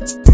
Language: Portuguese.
Música